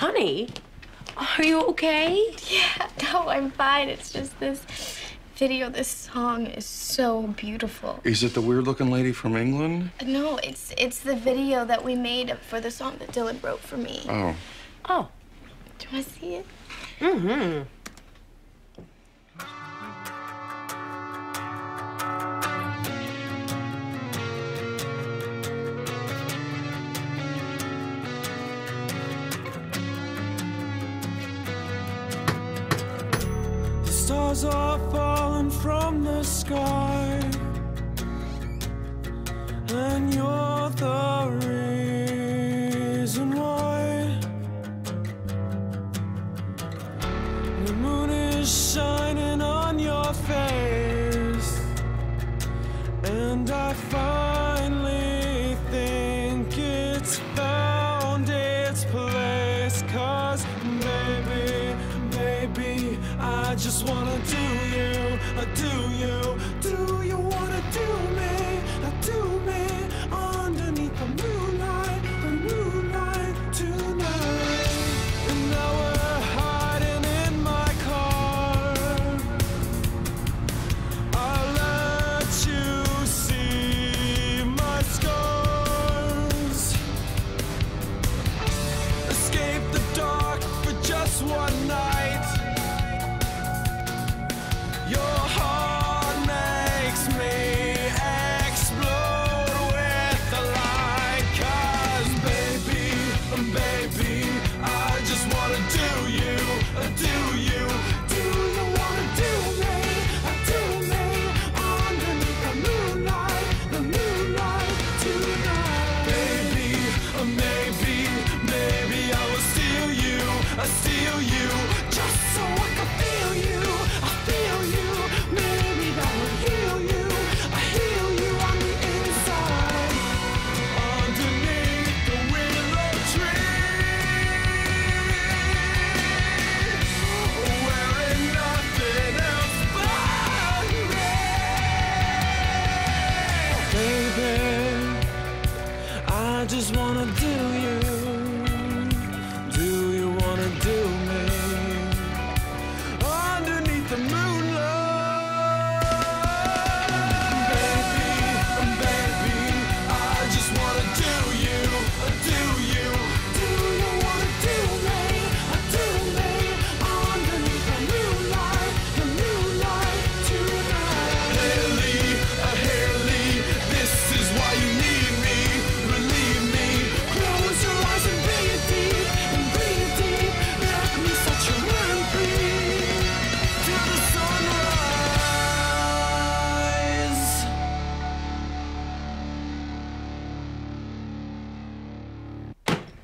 Honey, are you okay? Yeah, no, I'm fine. It's just this video, this song is so beautiful. Is it the weird looking lady from England? No, it's it's the video that we made for the song that Dylan wrote for me. Oh. Oh. Do you want to see it? Mm-hmm. Stars are falling from the sky, I just wanna do you, I do you, I steal you, just so I can feel you, I feel you. Maybe that will heal you, I heal you on the inside. Underneath the willow tree, nothing else but me. Baby, I just wanna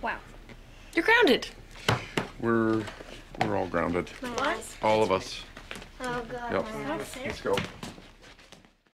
Wow. You're grounded. We're we're all grounded. What? All of us. Oh, God. Yep. Let's go.